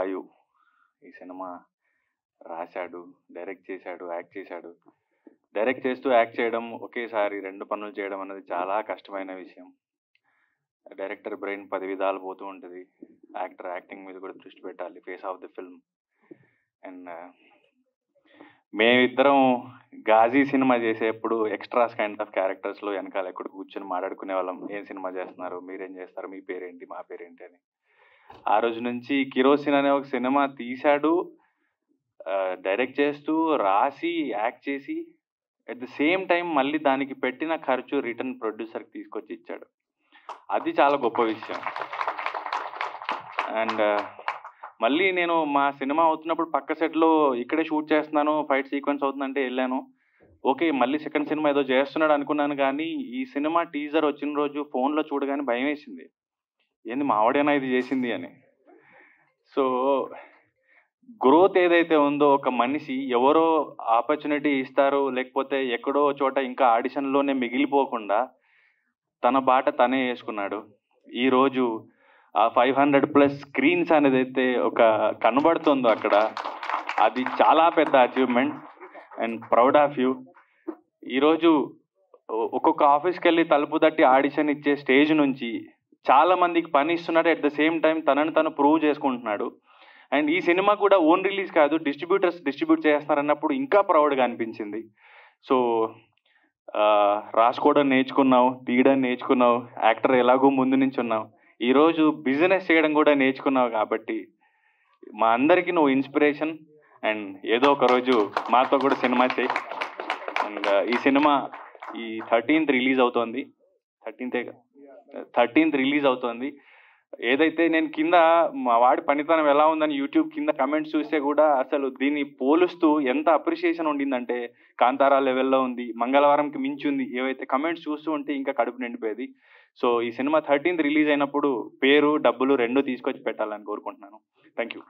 వాయు ఈ సినిమా రాశాడు డైరెక్ట్ చేశాడు యాక్ట్ చేశాడు. డైరెక్ట్ చేస్తూ యాక్ట్ చేయడం ఒకేసారి రెండు పనులు చేయడం అనేది చాలా కష్టమైన విషయం. డైరెక్టర్ బ్రెయిన్ పది విధాలు పోతూ ఉంటుంది. యాక్టర్ యాక్టింగ్ మీద కూడా దృష్టి పెట్టాలి. Face of the film. And మేమిద్దరం గాజీ సినిమా చేసేప్పుడు ఎక్స్ట్రాస్ కైండ్ ఆఫ్ క్యారెక్టర్స్లో వెనకాల ఎక్కడ కూర్చొని మాట్లాడుకునే వాళ్ళం. ఏం సినిమా చేస్తున్నారు? మీరేం చేస్తారు? మీ పేరేంటి? మా పేరేంటి? అని. ఆ రోజు నుంచి కిరోసిన్ అనే ఒక సినిమా తీశాడు. డైరెక్ట్ చేస్తూ రాసి యాక్ట్ చేసి అట్ ద సేమ్ టైం మళ్ళీ దానికి పెట్టిన ఖర్చు రిటర్న్ ప్రొడ్యూసర్కి తీసుకొచ్చి ఇచ్చాడు. అది చాలా గొప్ప విషయం. అండ్ మళ్ళీ నేను మా సినిమా అవుతున్నప్పుడు పక్క సెట్లో ఇక్కడే షూట్ చేస్తున్నాను ఫైట్ సీక్వెన్స్ అవుతుందంటే వెళ్ళాను. ఓకే మళ్ళీ సెకండ్ సినిమా ఏదో చేస్తున్నాడు అనుకున్నాను కానీ ఈ సినిమా టీజర్ వచ్చిన రోజు ఫోన్లో చూడగానే భయం వేసింది ఏంది మా ఆవిడేనా ఇది చేసింది అని. సో గ్రోత్ ఏదైతే ఉందో ఒక మనిషి ఎవరో ఆపర్చునిటీ ఇస్తారు లేకపోతే ఎక్కడో చోట ఇంకా ఆడిషన్లోనే మిగిలిపోకుండా తన బాట తనే వేసుకున్నాడు. ఈరోజు ఆ ఫైవ్ హండ్రెడ్ ప్లస్ స్క్రీన్స్ అనేది అయితే ఒక కనబడుతుందో అక్కడ. అది చాలా పెద్ద achievement and proud of you. ఈరోజు ఒక్కొక్క ఆఫీస్కి వెళ్ళి తలుపు తట్టి ఆడిషన్ ఇచ్చే స్టేజ్ నుంచి చాలా మందికి పని ఇస్తున్నాడు. అట్ ద సేమ్ టైం తనని తను ప్రూవ్ చేసుకుంటున్నాడు. అండ్ ఈ సినిమా కూడా ఓన్ రిలీజ్ కాదు. డిస్ట్రిబ్యూటర్స్ డిస్ట్రిబ్యూట్ చేస్తున్నారన్నప్పుడు ఇంకా ప్రౌడ్గా అనిపించింది. సో రాసుకోవడం నేర్చుకున్నావు తీయడం నేర్చుకున్నావు యాక్టర్ ఎలాగో ముందు నుంచి ఉన్నావు ఈరోజు బిజినెస్ చేయడం కూడా నేర్చుకున్నావు కాబట్టి మా అందరికీ నువ్వు ఇన్స్పిరేషన్ అండ్ ఏదో ఒక రోజు మాతో కూడా సినిమా చేయి. అండ్ ఈ సినిమా ఈ థర్టీన్త్ రిలీజ్ అవుతోంది. థర్టీన్తే థర్టీన్త్ రిలీజ్ అవుతోంది. ఏదైతే నేను కింద మా వాడి పనితనం ఎలా ఉందని యూట్యూబ్ కింద కమెంట్స్ చూస్తే కూడా అసలు దీన్ని పోలుస్తూ ఎంత అప్రిషియేషన్ ఉండిందంటే కాంతారా లెవెల్లో ఉంది మంగళవారంకి మించి ఉంది ఏవైతే కమెంట్స్ చూస్తూ ఉంటే ఇంకా కడుపు నిండిపోయేది. సో ఈ సినిమా థర్టీన్త్ రిలీజ్ అయినప్పుడు పేరు డబ్బులు రెండు తీసుకొచ్చి పెట్టాలని కోరుకుంటున్నాను. Thank you